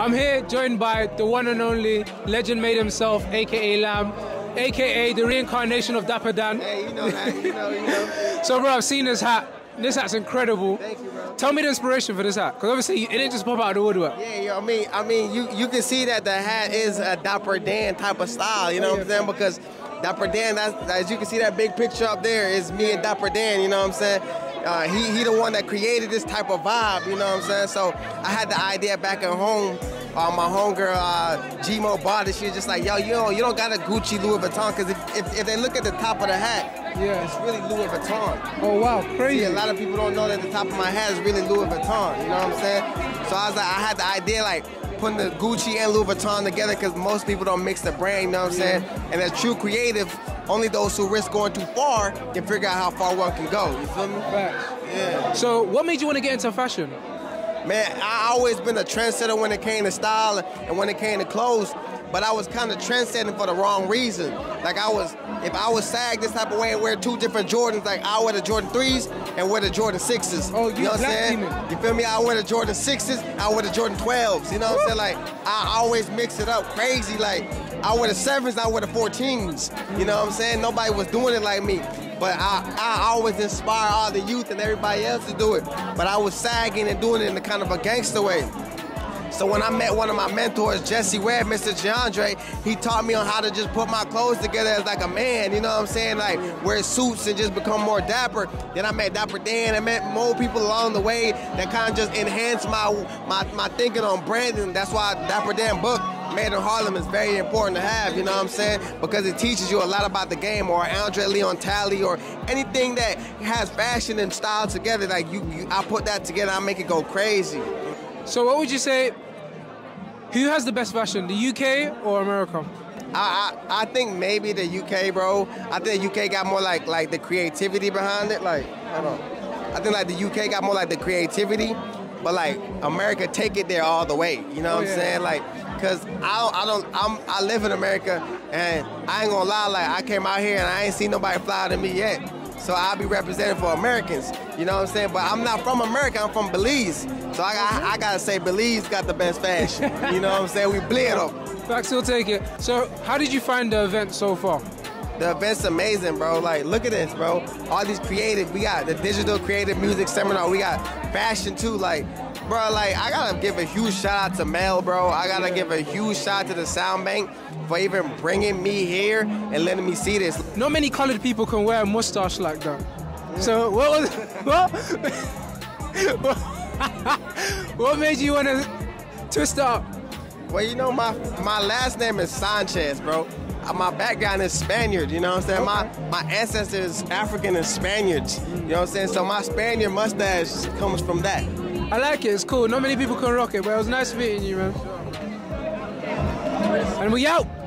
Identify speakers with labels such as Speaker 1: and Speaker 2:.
Speaker 1: I'm here joined by the one and only legend made himself, aka Lamb, aka the reincarnation of Dapper Dan.
Speaker 2: Hey, you know that, you know, you know.
Speaker 1: So, bro, I've seen this hat. This hat's incredible.
Speaker 2: Thank you, bro.
Speaker 1: Tell me the inspiration for this hat, because obviously it didn't just pop out of the woodwork.
Speaker 2: Yeah, yo, I mean, I mean, you you can see that the hat is a Dapper Dan type of style. You know what I'm saying? Because Dapper Dan, that's, as you can see that big picture up there is me and Dapper Dan. You know what I'm saying? Uh, he he the one that created this type of vibe. You know what I'm saying? So I had the idea back at home. Uh, my homegirl uh, Gmo bought it. She was just like, yo, you don't, you don't got a Gucci Louis Vuitton because if, if, if they look at the top of the hat,
Speaker 1: Yeah.
Speaker 2: it's really Louis Vuitton.
Speaker 1: Oh, wow, crazy.
Speaker 2: See, a lot of people don't know that the top of my hat is really Louis Vuitton. You know what I'm saying? So I was like, I had the idea like putting the Gucci and Louis Vuitton together because most people don't mix the brand. You know what I'm saying? And as true creative, only those who risk going too far can figure out how far one can go. You feel me?
Speaker 1: Facts.
Speaker 2: Yeah.
Speaker 1: So, what made you want to get into fashion?
Speaker 2: Man, I always been a trendsetter when it came to style and when it came to clothes, but I was kind of trendsetting for the wrong reason. Like I was, if I was sag this type of way and wear two different Jordans, like I wear the Jordan threes and wear the Jordan sixes.
Speaker 1: Oh, you
Speaker 2: know what I'm saying?
Speaker 1: demon.
Speaker 2: You feel me? I wear the Jordan sixes, I wear the Jordan twelves. You know what I'm saying? Like I always mix it up crazy. Like I wear the sevens, I wear the 14s. You know what I'm saying? Nobody was doing it like me. But I, I always inspire all the youth and everybody else to do it. But I was sagging and doing it in a kind of a gangster way. So when I met one of my mentors, Jesse Webb, Mr. Giandre, he taught me on how to just put my clothes together as like a man, you know what I'm saying? Like wear suits and just become more dapper. Then I met Dapper Dan, I met more people along the way that kind of just enhanced my, my, my thinking on branding. That's why Dapper Dan book, Made in Harlem is very important to have, you know what I'm saying? Because it teaches you a lot about the game or Andre Leon Talley or anything that has fashion and style together. Like you, you I put that together, I make it go crazy.
Speaker 1: So, what would you say? Who has the best fashion, the UK or America?
Speaker 2: I, I I think maybe the UK, bro. I think the UK got more like like the creativity behind it. Like I don't. know. I think like the UK got more like the creativity, but like America take it there all the way. You know what
Speaker 1: Oh, yeah.
Speaker 2: I'm saying? Like, cause I don't I don't I'm I live in America and I ain't gonna lie. Like I came out here and I ain't seen nobody fly than me yet. So I'll be representing for Americans. You know what I'm saying? But I'm not from America. I'm from Belize. So I got, I gotta say Belize got the best fashion. You know what I'm saying? We bleed them.
Speaker 1: Facts, will take it. So, how did you find the event so far?
Speaker 2: The event's amazing, bro. Like, look at this, bro. All these creative. We got the digital creative music seminar. We got fashion too. Like, bro, like I gotta give a huge shout out to Mel, bro. I gotta give a huge shout out to the Sound Bank for even bringing me here and letting me see this.
Speaker 1: Not many colored people can wear a mustache like that. So, what was what? what made you want to twist up?
Speaker 2: Well, you know, my my last name is Sanchez, bro. Uh, My background is Spaniard, you know what I'm saying? My my ancestors African and Spaniards, you know what I'm saying? So my Spaniard mustache comes from that.
Speaker 1: I like it. It's cool. Not many people can rock it, but it was nice meeting you, man. And we out.